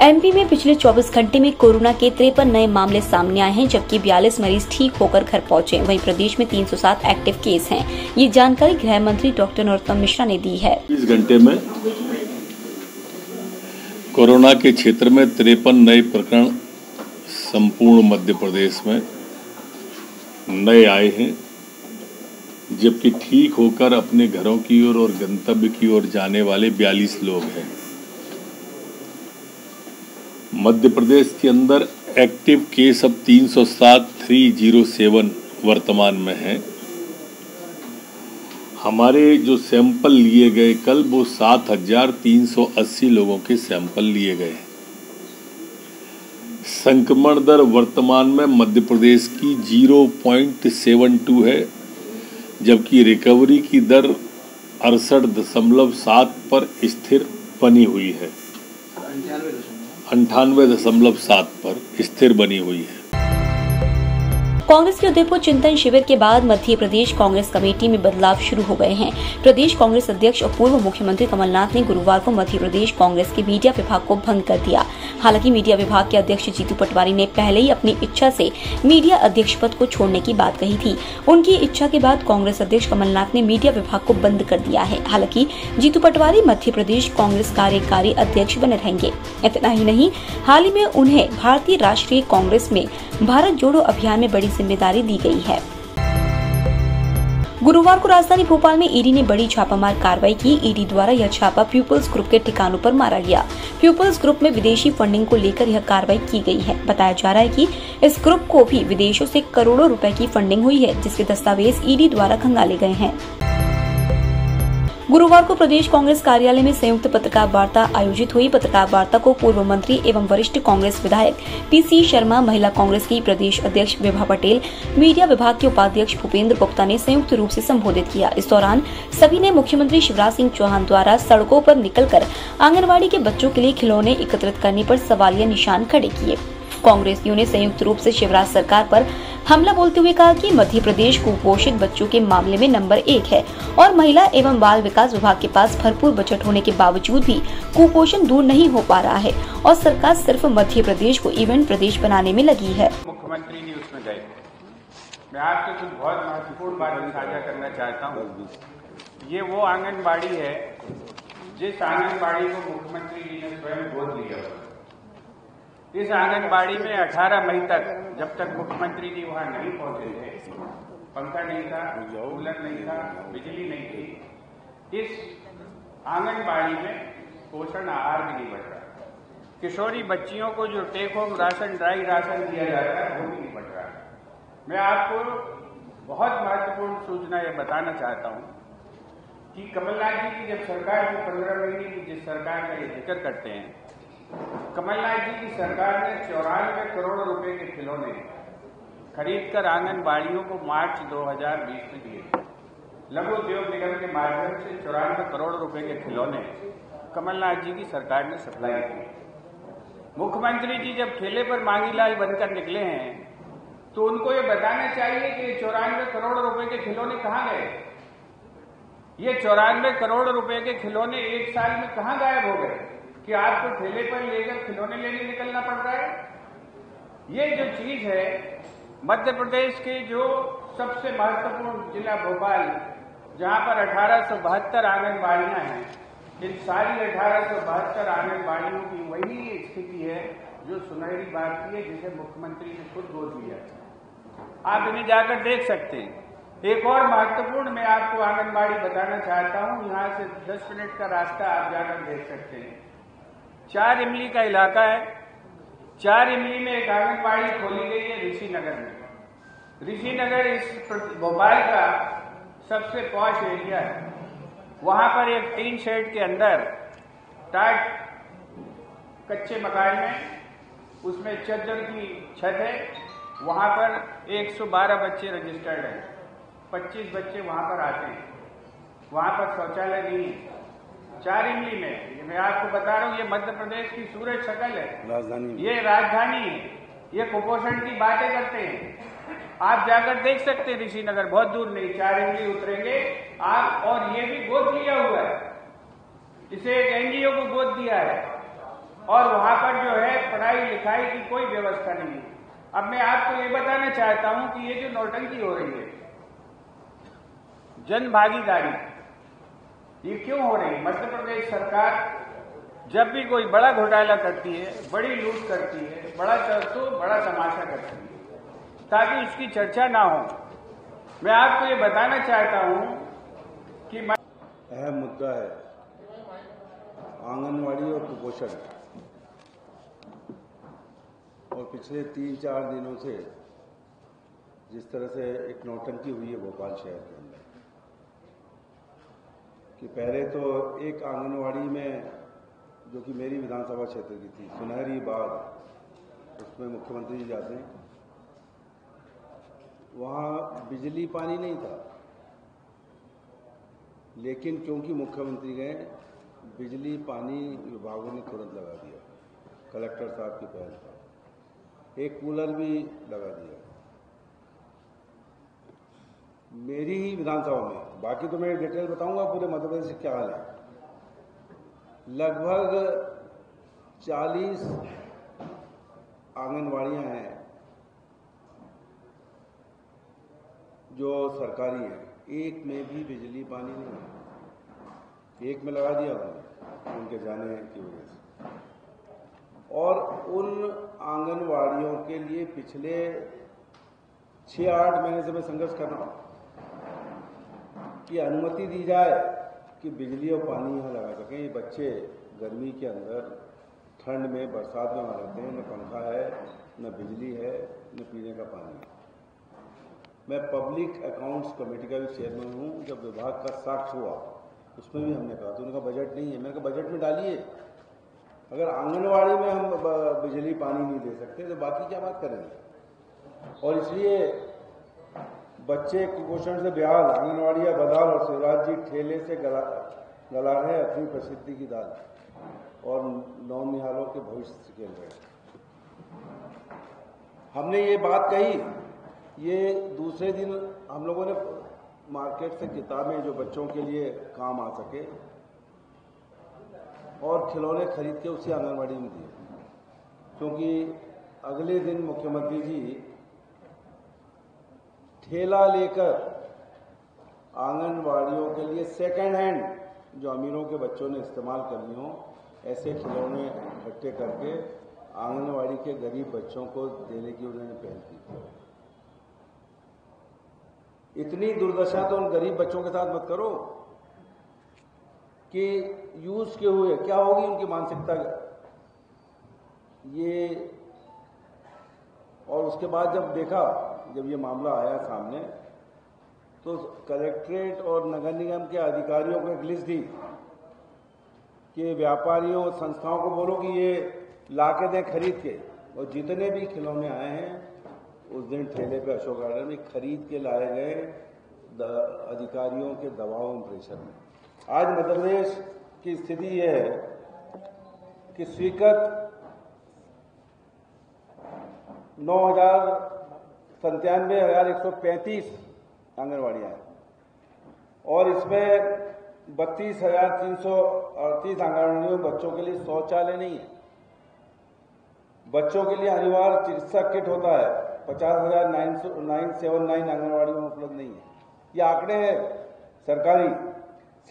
MP में पिछले 24 घंटे में कोरोना के तिरपन नए मामले सामने आए हैं, जबकि 42 मरीज़ ठीक होकर घर पहुँचे वहीं प्रदेश में 307 एक्टिव केस हैं। ये जानकारी गृह मंत्री डॉक्टर नरोत्तम मिश्रा ने दी है। इस घंटे में कोरोना के क्षेत्र में तिरपन नए प्रकरण संपूर्ण मध्य प्रदेश में नए आए हैं, जबकि ठीक होकर अपने घरों की ओर और और गंतव्य की ओर जाने वाले 42 लोग हैं। मध्य प्रदेश के अंदर एक्टिव केस अब 307 307 वर्तमान में है। हमारे जो सैंपल लिए गए कल वो 7,380 लोगों के सैंपल लिए गए संक्रमण दर वर्तमान में मध्य प्रदेश की 0.72 है जबकि रिकवरी की दर अड़सठ दशमलव सात पर स्थिर बनी हुई है। अंठानवे दशमलव सात पर स्थिर बनी हुई है। कांग्रेस के उदयपुर चिंतन शिविर के बाद मध्य प्रदेश कांग्रेस कमेटी में बदलाव शुरू हो गए हैं। प्रदेश कांग्रेस अध्यक्ष और पूर्व मुख्यमंत्री कमलनाथ ने गुरुवार को मध्य प्रदेश कांग्रेस के मीडिया विभाग को भंग कर दिया। हालाँकि मीडिया विभाग के अध्यक्ष जीतू पटवारी ने पहले ही अपनी इच्छा से मीडिया अध्यक्ष पद को छोड़ने की बात कही थी। उनकी इच्छा के बाद कांग्रेस अध्यक्ष कमलनाथ ने मीडिया विभाग को बंद कर दिया है। हालाँकि जीतू पटवारी मध्य प्रदेश कांग्रेस कार्यकारी अध्यक्ष बने रहेंगे। इतना ही नहीं, हाल ही में उन्हें भारतीय राष्ट्रीय कांग्रेस में भारत जोड़ो अभियान में बड़ी ज़िम्मेदारी दी गई है। गुरुवार को राजधानी भोपाल में ईडी ने बड़ी छापामार कार्रवाई की। ईडी द्वारा यह छापा पीपल्स ग्रुप के ठिकानों पर मारा गया। पीपल्स ग्रुप में विदेशी फंडिंग को लेकर यह कार्रवाई की गई है। बताया जा रहा है कि इस ग्रुप को भी विदेशों से करोड़ों रुपए की फंडिंग हुई है, जिसके दस्तावेज़ ईडी द्वारा खंगाले गए हैं। गुरुवार को प्रदेश कांग्रेस कार्यालय में संयुक्त पत्रकार वार्ता आयोजित हुई। पत्रकार वार्ता को पूर्व मंत्री एवं वरिष्ठ कांग्रेस विधायक पीसी शर्मा, महिला कांग्रेस की प्रदेश अध्यक्ष विभा पटेल, मीडिया विभाग के उपाध्यक्ष भूपेंद्र गुप्ता ने संयुक्त रूप से संबोधित किया। इस दौरान सभी ने मुख्यमंत्री शिवराज सिंह चौहान द्वारा सड़कों पर निकलकर आंगनबाड़ी के बच्चों के लिए खिलौने एकत्रित करने पर सवालिया निशान खड़े किए। कांग्रेसियों ने संयुक्त रूप से शिवराज सरकार पर हमला बोलते हुए कहा कि मध्य प्रदेश कुपोषित बच्चों के मामले में नंबर एक है और महिला एवं बाल विकास विभाग के पास भरपूर बजट होने के बावजूद भी कुपोषण दूर नहीं हो पा रहा है और सरकार सिर्फ़ मध्य प्रदेश को इवेंट प्रदेश बनाने में लगी है। मुख्यमंत्री जी उसमें गए। मैं आपसे कुछ बहुत महत्वपूर्ण बात साझा करना चाहता हूँ। ये वो आंगनबाड़ी है, जिस आंगनबाड़ी को मुख्यमंत्री जी ने स्वयं गोद लिया इस आंगनबाड़ी में 18 मई तक जब तक मुख्यमंत्री जी वहाँ नहीं पहुँचे थे, पंखा नहीं था, कूलर नहीं था, बिजली नहीं थी, इस आंगनबाड़ी में पोषण आहार भी नहीं बढ़ रहा किशोरी बच्चियों को जो take home ration dry ration दिया जा रहा है, वो भी नहीं बढ़ रहा मैं आपको बहुत महत्वपूर्ण सूचना यह बताना चाहता हूँ कि कमलनाथ जी की जब सरकार की पंद्रह महीने की जिस सरकार का ये ज़िक्र करते हैं कमलनाथ जी की सरकार ने चौरानवे करोड़ रुपए के खिलौने खरीदकर आंगनबाड़ियों को मार्च 2020 में दिए लघु उद्योग निगम के माध्यम से चौरानवे करोड़ रुपए के खिलौने कमलनाथ जी की सरकार ने सप्लाई किए। मुख्यमंत्री जी जब ठेले पर मांगी लाल बनकर निकले हैं तो उनको ये बताना चाहिए कि चौरानवे करोड़ रुपए के खिलौने कहाँ गए? ये चौरानवे करोड़ रुपए के खिलौने एक साल में कहाँ गायब हो गए? कि आपको ठेले पर लेकर खिलौने लेने निकलना पड़ रहा है। ये जो चीज़ है, मध्य प्रदेश के जो सबसे महत्वपूर्ण जिला भोपाल, जहाँ पर अठारह सौ बहत्तर आंगनबाड़ियाँ हैं, इन सारी अठारह सौ बहत्तर आंगनबाड़ियों की वही स्थिति है जो सुनहरी बात की है, जिसे मुख्यमंत्री ने खुद गोद लिया आप इन्हें जाकर देख सकते हैं। एक और महत्वपूर्ण मैं आपको आंगनबाड़ी बताना चाहता हूँ। यहाँ से 10 मिनट का रास्ता आप जाकर देख सकते हैं। चार इमली का इलाका है। चार इमली में एक आंगनबाड़ी खोली गई है ऋषि नगर में। ऋषि नगर इस भोपाल का सबसे पॉश एरिया है। वहाँ पर एक टीन शेड के अंदर टाट कच्चे मकान में उसमें चद्दर की छत है। वहाँ पर 112 बच्चे रजिस्टर्ड हैं। 25 बच्चे वहाँ पर आते हैं। वहाँ पर शौचालय नहीं है। चार इमली में। मैं आपको बता रहा हूँ ये मध्य प्रदेश की सूरज शकल है। राजधानी ये राजधानी है। ये कुपोषण की बातें करते हैं। आप जाकर देख सकते हैं ऋषिनगर बहुत दूर नहीं चार इमली उतरेंगे। आप और ये भी गोद लिया हुआ है। इसे एक एनजीओ को गोद दिया है। और वहाँ पर जो है पढ़ाई लिखाई की कोई व्यवस्था नहीं है। अब मैं आपको ये बताना चाहता हूँ कि ये जो नौटंकी हो रही है जन भागीदारी ये क्यों हो रही? मध्य प्रदेश सरकार जब भी कोई बड़ा घोटाला करती है, बड़ी लूट करती है, बड़ा तो बड़ा तमाशा करती है। ताकि उसकी चर्चा ना हो। मैं आपको ये बताना चाहता हूँ कि मैं अहम मुद्दा है आंगनवाड़ी और कुपोषण। और पिछले तीन चार दिनों से जिस तरह से एक नौटंकी हुई है भोपाल शहर के अंदर। कि पहले तो एक आंगनवाड़ी में, जो कि मेरी विधानसभा क्षेत्र की थी, सुनहरी बाग, उसमें मुख्यमंत्री जी जाते हैं। वहाँ बिजली पानी नहीं था। लेकिन क्योंकि मुख्यमंत्री गए, बिजली पानी विभागों ने तुरंत लगा दिया। कलेक्टर साहब की पहल पर। एक कूलर भी लगा दिया। मेरी ही विधानसभा में। बाकी तो मैं डिटेल बताऊँगा, पूरे मध्य प्रदेश क्या हाल है। लगभग 40 आंगनवाड़ियाँ हैं जो सरकारी है। एक में भी बिजली, पानी नहीं है। एक में लगा दिया उन्होंने, उनके जाने की वजह से। और उन आंगनवाड़ियों के लिए पिछले छह आठ महीने से मैं संघर्ष कर रहा हूँ। कि अनुमति दी जाए कि बिजली और पानी यहाँ लगा सकें। ये बच्चे गर्मी के अंदर ठंड में, बरसात में वहाँ रहते हैं। न पंखा है, न बिजली है, न पीने का पानी है। मैं पब्लिक अकाउंट्स कमेटी का भी चेयरमैन हूँ। जब विभाग का साक्ष हुआ, उसमें भी हमने कहा तो उनका बजट नहीं है। मैंने कहा बजट में डालिए। अगर आंगनवाड़ी में हम बिजली, पानी नहीं दे सकते तो बाकी क्या बात करेंगे? और इसलिए बच्चे कुपोषण से बिहार बेहाल आंगनवाड़िया बदाल और शिवराज जी ठेले से गला गला रहे अपनी प्रसिद्धि की दाल और नौ निहालों के भविष्य से खेल रहे हमने ये बात कही, ये दूसरे दिन हम लोगों ने मार्केट से किताबें जो बच्चों के लिए काम आ सके और खिलौने खरीद के उसी आंगनबाड़ी में दिए। क्योंकि अगले दिन मुख्यमंत्री जी ठेला लेकर आंगनवाड़ियों के लिए सेकेंड हैंड जो अमीरों के बच्चों ने इस्तेमाल करनी हो, ऐसे खिलौने इकट्ठे करके आंगनवाड़ी के गरीब बच्चों को देने की उन्होंने पहल की इतनी दुर्दशा तो उन गरीब बच्चों के साथ मत करो कि यूज़ के हुए, क्या होगी उनकी मानसिकता? ये और उसके बाद जब देखा जब ये मामला आया सामने तो कलेक्ट्रेट और नगर निगम के अधिकारियों को एक लिस्ट दी कि व्यापारियों संस्थाओं को बोलो कि ये ला के दें खरीद के, और जितने भी खिलौने आए हैं, उस दिन ठेले पे अशोक गार्डन में खरीद के लाए गए अधिकारियों के दबाव में प्रेशर में। आज मध्य प्रदेश की स्थिति यह है कि स्वीकृत नौ हज़ार संतानवे हज़ार एक सौ पैंतीस आंगनबाड़ियाँ हैं। और इसमें बत्तीस हज़ार तीन सौ अड़तीस आंगनबाड़ियों में बच्चों के लिए शौचालय नहीं है। बच्चों के लिए अनिवार्य चिकित्सा किट होता है। पचास हज़ार नाइन सौ, नाइन सेवन नाइन आंगनबाड़ियों में उपलब्ध नहीं है। ये आंकड़े हैं सरकारी।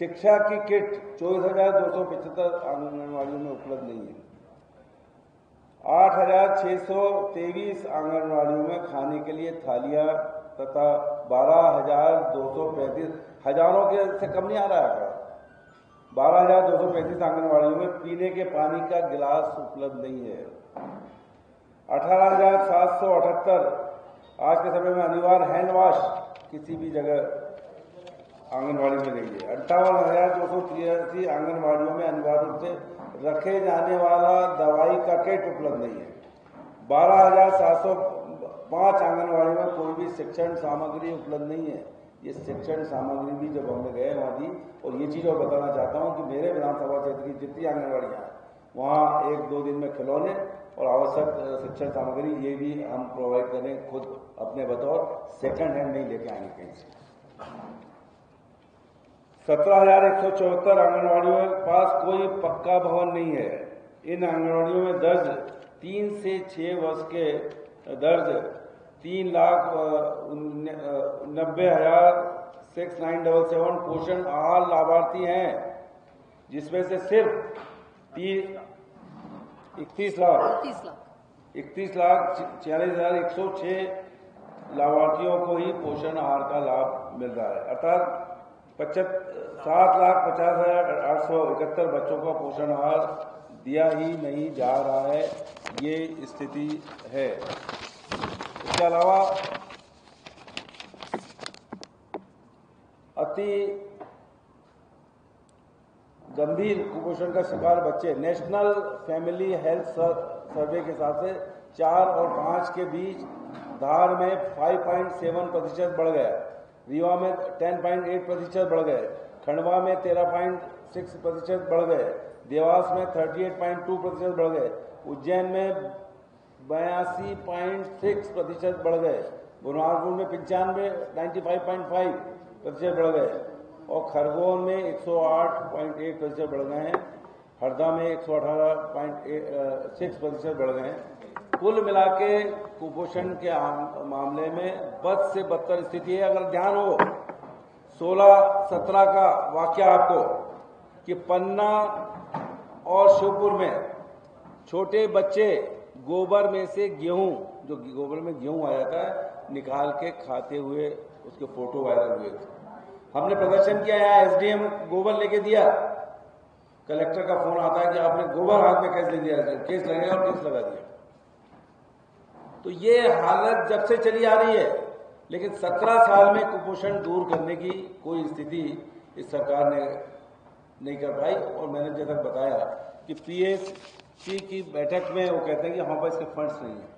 शिक्षा की किट चौबीस हज़ार दो सौ पचहत्तर आंगनबाड़ियों में उपलब्ध नहीं है। आठ हज़ार छह सौ तेईस आंगनबाड़ियों में खाने के लिए थालियाँ तथा बारह हज़ार दो सौ पैंतीस हज़ारों के से कम नहीं आ रहा है बारह हज़ार दो सौ पैंतीस आंगनबाड़ियों में पीने के पानी का गिलास उपलब्ध नहीं है। अठारह हज़ार सात सौ अठहत्तर आज के समय में अनिवार्य हैंड वॉश किसी भी जगह आंगनबाड़ी में है अट्ठावन हज़ार दो सौ तिरासी आंगनबाड़ियों में अनिवार्य रूप से रखे जाने वाला दवाई का किट उपलब्ध नहीं है। बारह हज़ार सात सौ पाँच आंगनबाड़ी में कोई भी शिक्षण सामग्री उपलब्ध नहीं है। ये शिक्षण सामग्री भी जब हमने गए वहाँ दी, और ये चीज़ और बताना चाहता हूँ कि मेरे विधानसभा क्षेत्र की जितनी आंगनबाड़ियाँ हैं, वहाँ एक दो दिन में खिलौने और आवश्यक शिक्षण सामग्री ये भी हम प्रोवाइड करें खुद अपने बतौर सेकंड हैंड नहीं लेके आएँगे कहीं से। सत्रह हज़ार एक सौ चौहत्तर आंगनबाड़ियों के पास कोई पक्का भवन नहीं है। इन आंगनवाड़ियों में दर्ज तीन से छह वर्ष के दर्ज तीन लाख नब्बे हज़ार सिक्स नाइन डबल सेवन पोषण आहार लाभार्थी हैं जिसमें से सिर्फ़ इकतीस लाख इकतीस लाख। छियालीस हज़ार एक सौ छह लाभार्थियों को ही पोषण आहार का लाभ मिल रहा है। अर्थात पचहत्तर सात लाख पचास हज़ार आठ सौ इकहत्तर बच्चों का पोषण आहार दिया ही नहीं जा रहा है, ये स्थिति है। इसके अलावा अति गंभीर कुपोषण का शिकार बच्चे, नेशनल फैमिली हेल्थ सर्वे के हिसाब से चार और पाँच के बीच धार में 5.7 प्रतिशत बढ़ गया। रीवा में 10.8 प्रतिशत बढ़ गए, खंडवा में 13.6 प्रतिशत बढ़ गए, देवास में 38.2 प्रतिशत बढ़ गए, उज्जैन में बयासी पॉइंट सिक्स प्रतिशत बढ़ गए बुरहानपुर में पंचानवे नाइन्टी फाइव पॉइंट फाइव प्रतिशत बढ़ गए और खरगोन में 108.1 प्रतिशत बढ़ गए हैं, हरदा में 118.6 प्रतिशत बढ़ गए हैं। कुल मिला के कुपोषण के मामले में बद से बदतर स्थिति है। अगर ध्यान हो 16-17 का वाक्य आपको कि पन्ना और शिवपुर में छोटे बच्चे गोबर में से गेहूँ, जो गोबर में गेहूँ आ जाता है निकाल के खाते हुए उसके फ़ोटो वायरल हुए थे। हमने प्रदर्शन किया, यहाँ एसडीएम गोबर लेके दिया। कलेक्टर का फ़ोन आता है कि आपने गोबर हाथ में कैसे दिया केस लगेगा और केस लगा दिया। तो ये हालत जब से चली आ रही है, लेकिन सत्रह साल में कुपोषण दूर करने की कोई स्थिति इस सरकार ने नहीं कर पाई। और मैंने जैसा बताया कि पीएससी की बैठक में वो कहते हैं कि हमारे पास इसके फंड्स नहीं है।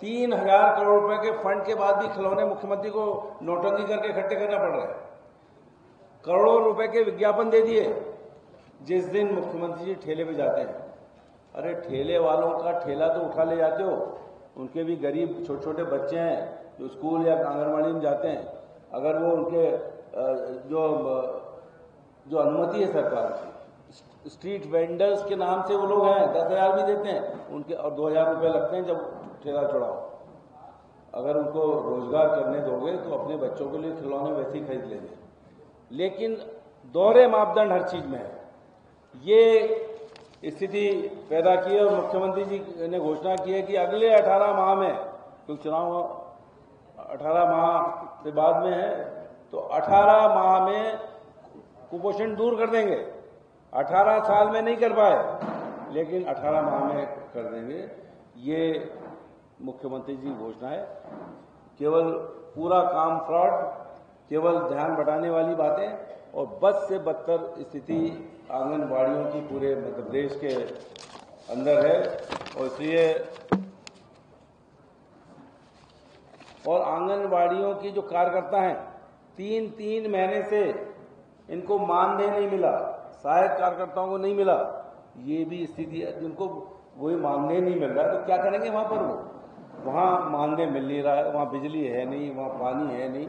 तीन हज़ार करोड़ रुपए के फंड के बाद भी खिलौने मुख्यमंत्री को नोटंकी करके इकट्ठे करना पड़ रहा है। करोड़ों रुपए के विज्ञापन दे दिए। जिस दिन मुख्यमंत्री जी ठेले पे जाते हैं, अरे ठेले वालों का ठेला तो उठा ले जाते हो उनके भी गरीब छोटे छोटे बच्चे हैं, जो स्कूल या आंगनबाड़ी में जाते हैं, अगर वो उनके जो जो अनुमति है सरकार की स्ट्रीट वेंडर्स के नाम से वो लोग हैं, दस हज़ार भी देते हैं, उनके, और दो हज़ार रुपये लगते हैं जब ठेला चढ़ाओ। अगर उनको रोज़गार करने दोगे तो अपने बच्चों के लिए खिलौने वैसे ही खरीद लेंगे। लेकिन दोहरे मापदंड हर चीज़ में है। ये स्थिति पैदा की है और मुख्यमंत्री जी ने घोषणा की है कि अगले 18 माह में, क्योंकि चुनाव 18 माह से बाद में है तो 18 माह में कुपोषण दूर कर देंगे। 18 साल में नहीं कर पाए, लेकिन 18 माह में कर देंगे। ये मुख्यमंत्री जी घोषणा है। केवल पूरा काम फ्रॉड, केवल ध्यान बटाने वाली बातें और बद से बदतर स्थिति आंगनबाड़ियों की पूरे मध्य प्रदेश के अंदर है और इसलिए और आंगनबाड़ियों की जो कार्यकर्ता हैं तीन तीन महीने से इनको मानदेय नहीं मिला, सहायक कार्यकर्ताओं को नहीं मिला, ये भी स्थिति है, जिनको वही मानदेय नहीं मिल रहा है तो क्या करेंगे वहाँ पर वो? वहाँ मानदेय मिल नहीं रहा है, वहाँ बिजली है नहीं, वहाँ पानी है नहीं,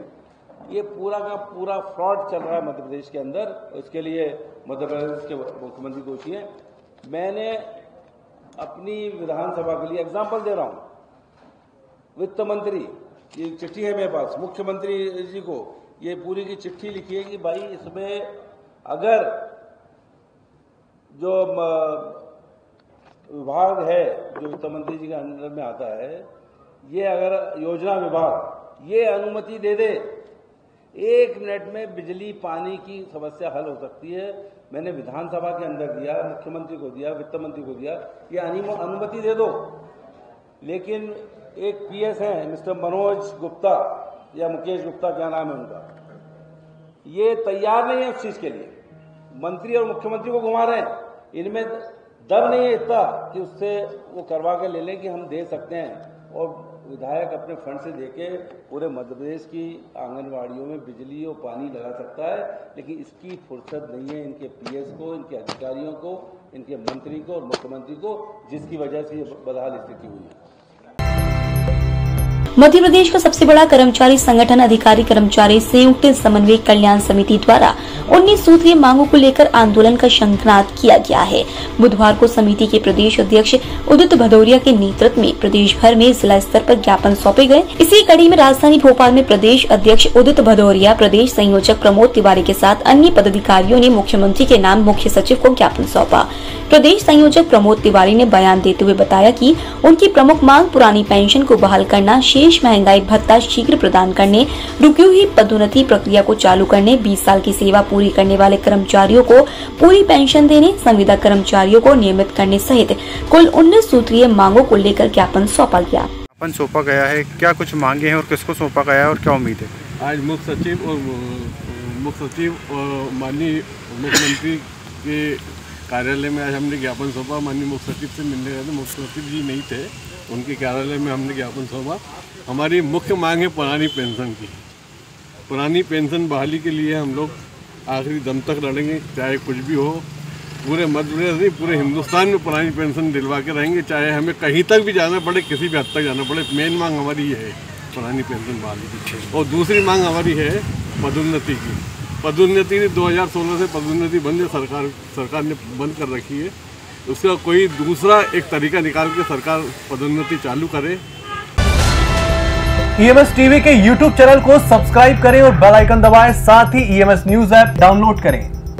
ये पूरा का पूरा फ्रॉड चल रहा है मध्य प्रदेश के अंदर इसके लिए मध्य प्रदेश के मुख्यमंत्री दोषी हैं। मैंने अपनी विधानसभा के लिए एग्ज़ाम्पल दे रहा हूँ। वित्त मंत्री, ये चिट्ठी है मेरे पास। मुख्यमंत्री जी को ये पूरी की चिट्ठी लिखी है कि भाई इसमें अगर जो विभाग है, जो वित्त मंत्री जी के अंदर में आता है, ये अगर योजना विभाग, ये अनुमति दे दे एक मिनट में बिजली, पानी की समस्या हल हो सकती है। मैंने विधानसभा के अंदर दिया, मुख्यमंत्री को दिया, वित्त मंत्री को दिया ये अनुमति दे दो। लेकिन एक पीएस है, मिस्टर मनोज गुप्ता, या मुकेश गुप्ता, क्या नाम है उनका? ये तैयार नहीं है उस चीज़ के लिए। मंत्री और मुख्यमंत्री को घुमा रहे हैं। इनमें दम नहीं है इतना कि उससे वो करवा के ले लें कि हम दे सकते हैं। और विधायक अपने फंड से देके पूरे मध्य प्रदेश की आंगनवाड़ियों में बिजली और पानी लगा सकता है, लेकिन इसकी फुर्सत नहीं है इनके पीएस को, इनके अधिकारियों को, इनके मंत्री को और मुख्यमंत्री को, जिसकी वजह से ये बदहाल स्थिति हुई है। मध्य प्रदेश का सबसे बड़ा कर्मचारी संगठन अधिकारी कर्मचारी संयुक्त समन्वय कल्याण समिति द्वारा 19 सूत्रीय मांगों को लेकर आंदोलन का शंखनाद किया गया है। बुधवार को समिति के प्रदेश अध्यक्ष उदित भदौरिया के नेतृत्व में प्रदेश भर में जिला स्तर पर ज्ञापन सौंपे गए। इसी कड़ी में राजधानी भोपाल में प्रदेश अध्यक्ष उदित भदौरिया, प्रदेश संयोजक प्रमोद तिवारी के साथ अन्य पदाधिकारियों ने मुख्यमंत्री के नाम मुख्य सचिव को ज्ञापन सौंपा। प्रदेश संयोजक प्रमोद तिवारी ने बयान देते हुए बताया कि उनकी प्रमुख मांग पुरानी पेंशन को बहाल करना शेष महँगाई भत्ता शीघ्र प्रदान करने रुकी हुई पदोन्नति प्रक्रिया को चालू करने 20 साल की सेवा पूरी करने वाले कर्मचारियों को पूरी पेंशन देने संविदा कर्मचारियों को नियमित करने सहित कुल उन्नीस सूत्रीय मांगों को लेकर ज्ञापन सौंपा गया। ज्ञापन सौंपा गया है। क्या कुछ मांगे हैं और किसको सौंपा गया है और क्या उम्मीद है? आज मुख्य सचिव और मुख्य सचिव और माननीय मुख्यमंत्री के कार्यालय में आज हमने ज्ञापन सौंपा। माननीय मुख्य सचिव से मिलने गए थे। मुख्य सचिव जी नहीं थे। उनके कार्यालय में हमने ज्ञापन सौंपा। हमारी मुख्य मांग है पुरानी पेंशन की। पुरानी पेंशन बहाली के लिए हम लोग आखिरी दम तक लड़ेंगे, चाहे कुछ भी हो। पूरे मध्य प्रदेश नहीं, पूरे हिंदुस्तान में पुरानी पेंशन दिलवा के रहेंगे, चाहे हमें कहीं तक भी जाना पड़े, किसी भी हद तक जाना पड़े। मेन मांग हमारी ये है पुरानी पेंशन बहाली की। और दूसरी मांग हमारी है पदोन्नति की। पदोन्नति ने 2016 से पदोन्नति बंद सरकार सरकार ने बंद कर रखी है। उसका कोई दूसरा एक तरीका निकाल के सरकार पदोन्नति चालू करे। ईएमएस टीवी के यूट्यूब चैनल को सब्सक्राइब करें और बेल आइकन दबाएँ, साथ ही ईएमएस न्यूज़ ऐप डाउनलोड करें।